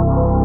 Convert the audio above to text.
you.